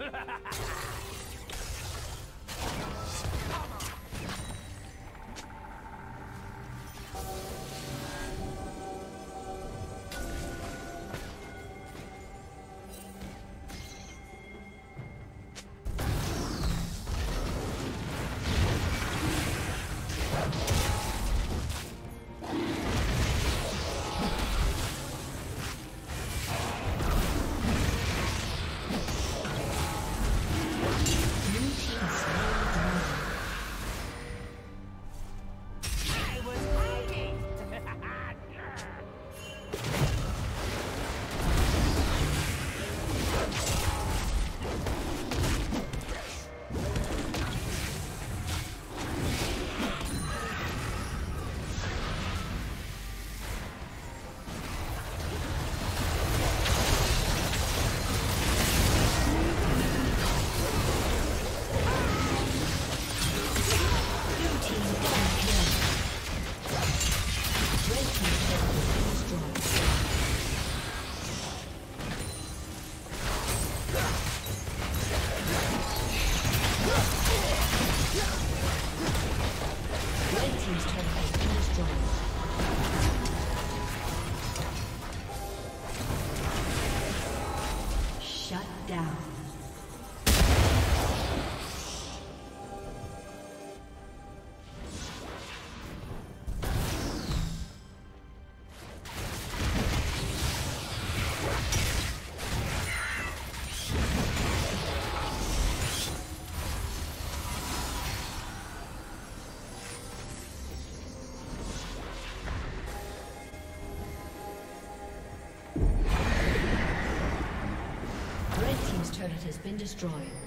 Ha ha ha! Has been destroyed.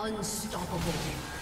Unstoppable.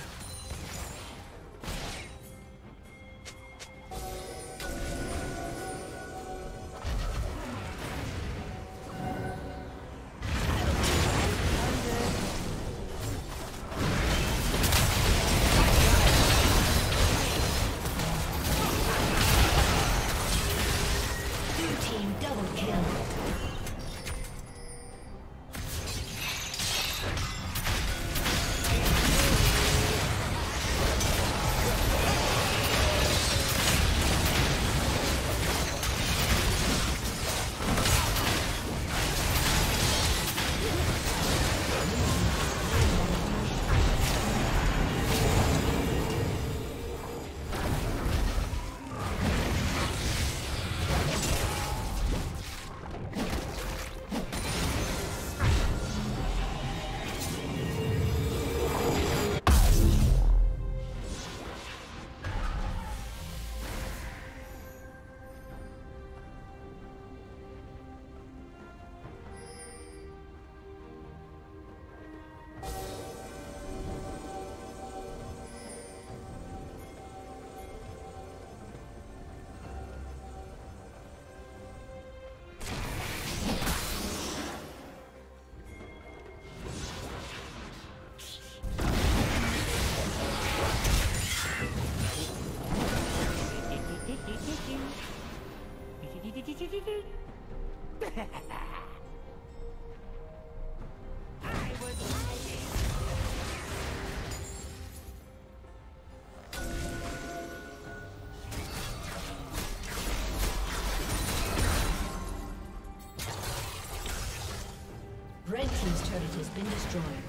Has been destroyed.